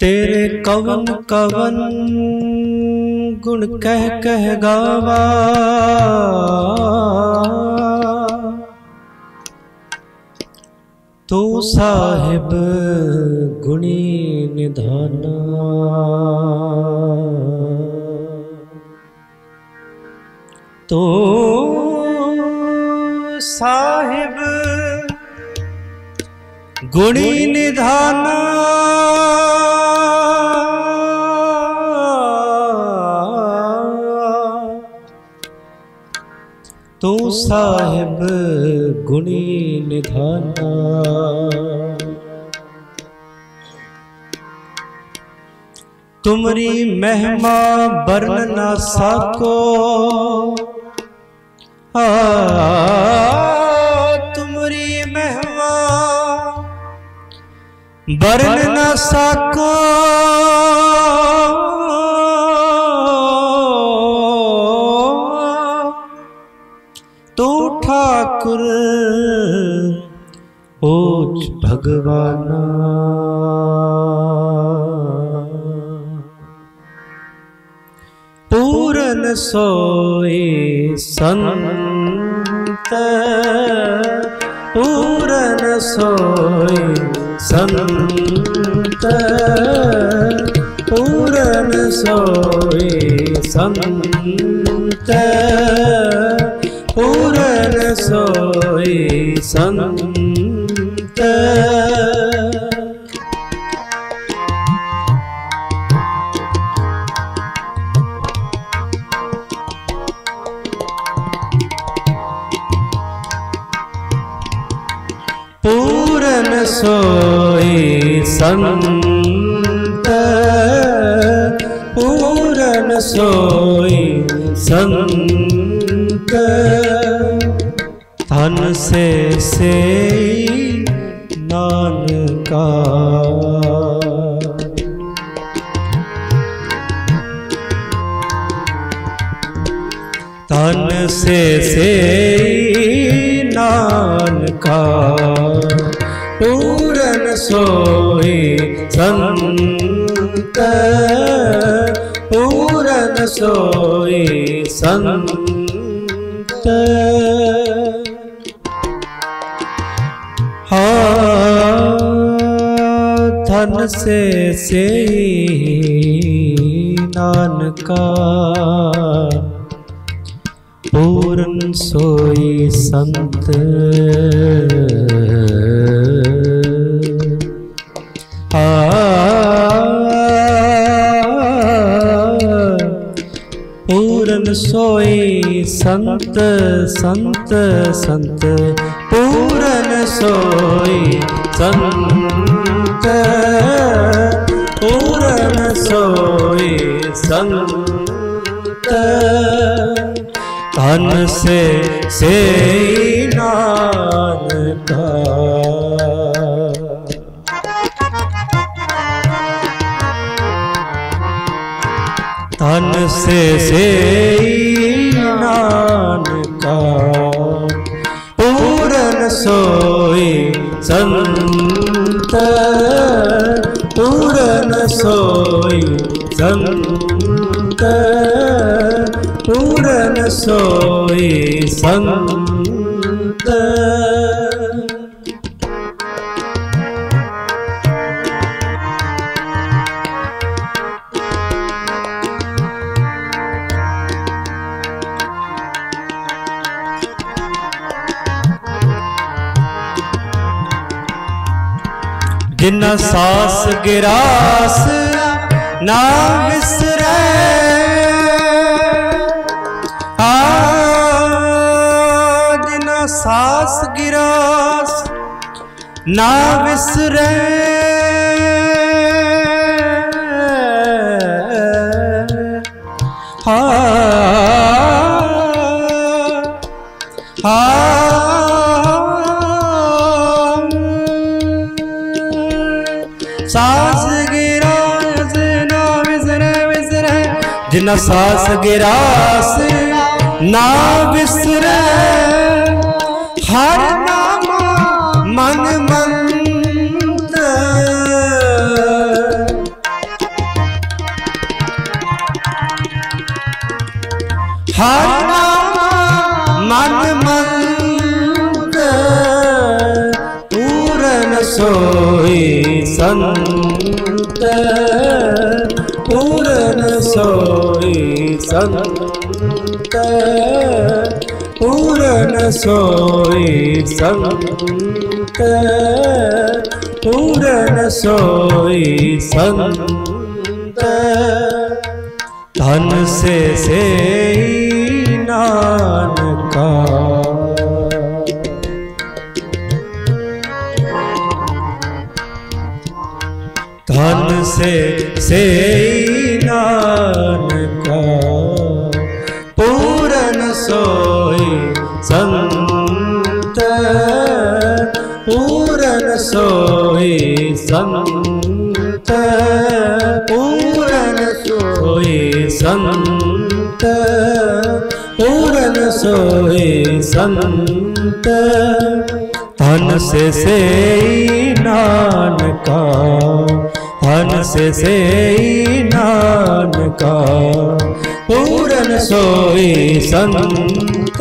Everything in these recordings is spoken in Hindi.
तेरे कवन कवन गुण कह कह गावा। तू साहिब गुणी निधाना। तो साहिब गुणी निधाना। साहेब गुणी निधाना। तुमरी महिमा न साको। आ तुमरी महिमा बरना साको। ਤੂੰ ਠਾਕੁਰ ਓਚ ਭਗਵਾਨਾ। ਪੂਰਨ ਸੋਏ ਸੰਤ ਪੂਰਨ ਸੋਈ ਸੰਤ ਪੂਰਨ ਸੋਏ ਸੰਤ। ਸੋਈ ਸੰਤ। ਪੂਰਨ ਸੋਈ ਸੰਤ। ਪੂਰਨ ਸੋਈ ਸੰਤ। जैसे नान का तन से से नान का पूरन सोई संत। पूरन सोई संत। ਹਾਂ ਧਨ ਸੇ ਸੇ ਨਾਨਕਾ ਪੂਰਨ ਸੋਈ ਸੰਤ ਆ ਪੂਰਨ ਸੋਈ ਸੰਤ ਸੰਤ ਸੰਤ ਪੂਰਨ ਸੋਈ संत, तन से से का तन से से नान का पूरन सोई संत, पूरन सोई ਸੰਤ ਪੂਰਨ ਸੋਈ ਸੰਤ ਜਿਨ ਸਾਸ ਗਿਰਾਸ ਨਾ ਵਿਸਰੈ ਆਜ ਨਾ ਸਾਸ ਗਿਰਾਸ ਨਾ ਵਿਸਰੈ ਸਾਸ जिन सास गिरास ना विसरे हर नामा मन मंत हर नामा मन मंत पूरन सोई संत सोई संत पूरन सोई संत पूरन सोई संत धन से से पूरन सोए संत। पूरन सोए संत। पूरन सोए संत। धन से से नानका। धन से से नानका, पूरन सोई संत,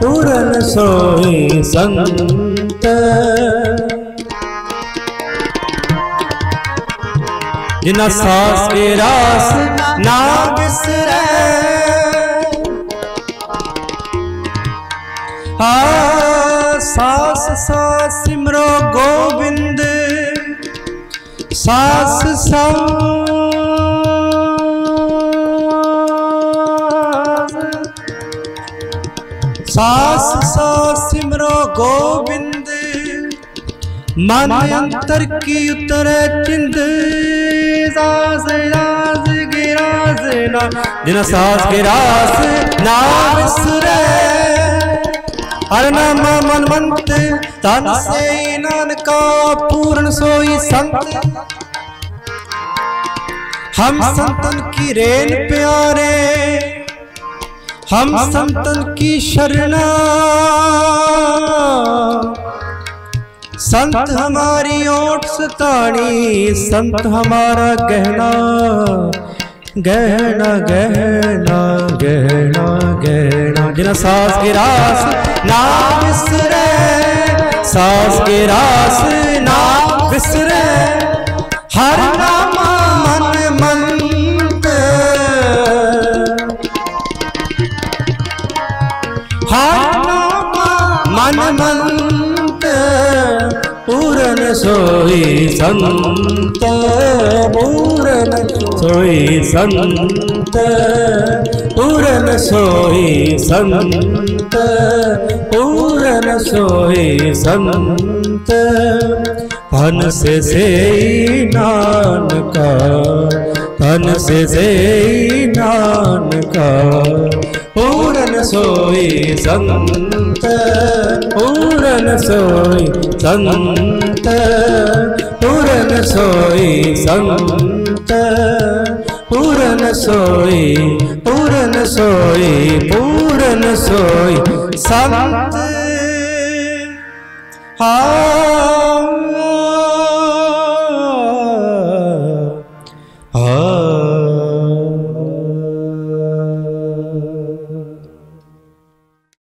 पूरन सोई संत। जिना सास के रास ना बिसरे हा, सास सास सिमरो गोविंद सास सास। सास सास सिमरो गोविंद, मन अंतर की उतरे चिंद। सास रास गिरास ना जिन सास गिरास ना हर नाम मन मंत तन से नानका पूर्ण सोई संत। हम संतन की रेन प्यारे, हम संतन की शरणा। संत हमारी ओट सतानी संत हमारा गहना गहना गहना गहना गहना। जिन सास की रास ना बिसरे। सास की रास ना बिसरे। हर नाम मन मंत हर नाम मन मंत पूरन सोई संत, पूरन सोई संत। पूरन सोई संत, पूरन सोई संत। धन से से नानका, धन से से नानका। पूरन सोई संत, पूरन सोई संत। पूरन सोई संत, पूरन सोई, पूरन सोई पूरन सोई संत हा